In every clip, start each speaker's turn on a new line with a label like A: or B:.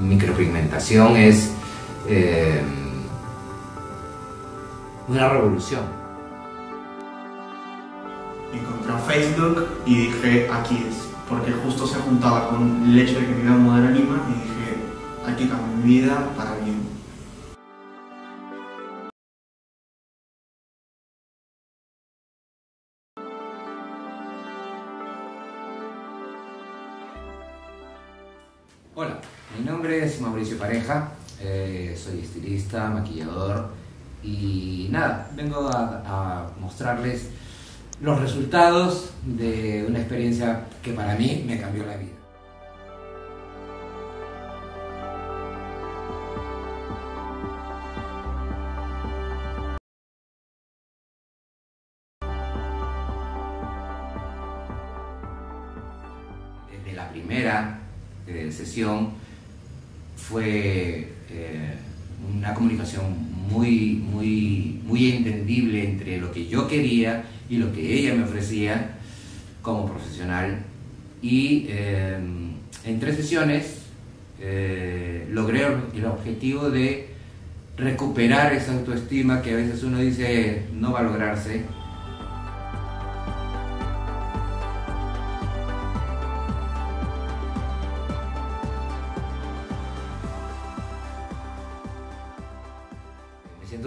A: micropigmentación es eh, una revolución.
B: Encontré un Facebook y dije, aquí es, porque justo se juntaba con el hecho de que me iba a mudar a Lima y dije, hay que mi vida para bien.
A: Hola, mi nombre es Mauricio Pareja, eh, soy estilista, maquillador y nada, vengo a, a mostrarles los resultados de una experiencia que para mí me cambió la vida. Desde la primera eh, sesión fue eh, una comunicación muy, muy, muy entendible entre lo que yo quería y lo que ella me ofrecía como profesional. Y eh, en tres sesiones eh, logré el objetivo de recuperar esa autoestima que a veces uno dice no va a lograrse.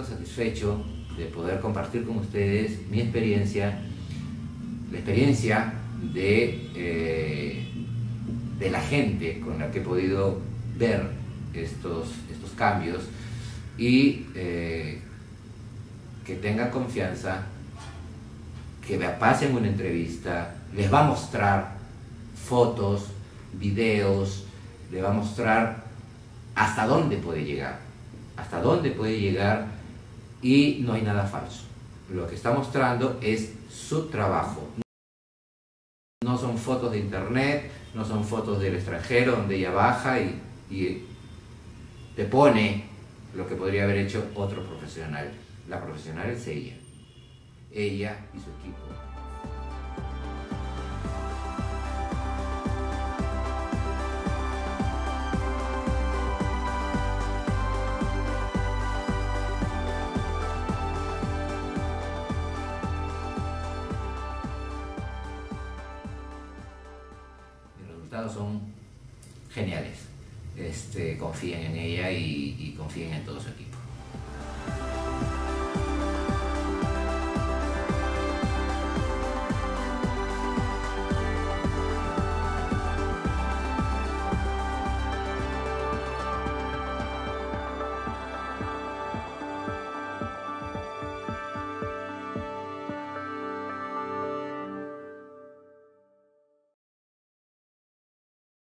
A: Satisfecho de poder compartir con ustedes mi experiencia, la experiencia de, eh, de la gente con la que he podido ver estos, estos cambios y eh, que tengan confianza, que me pasen una entrevista, les va a mostrar fotos, videos, les va a mostrar hasta dónde puede llegar, hasta dónde puede llegar y no hay nada falso. Lo que está mostrando es su trabajo. No son fotos de internet, no son fotos del extranjero donde ella baja y, te pone lo que podría haber hecho otro profesional. La profesional es ella, ella y su equipo. Son geniales. Este, confíen en ella y, y confíen en todo su equipo.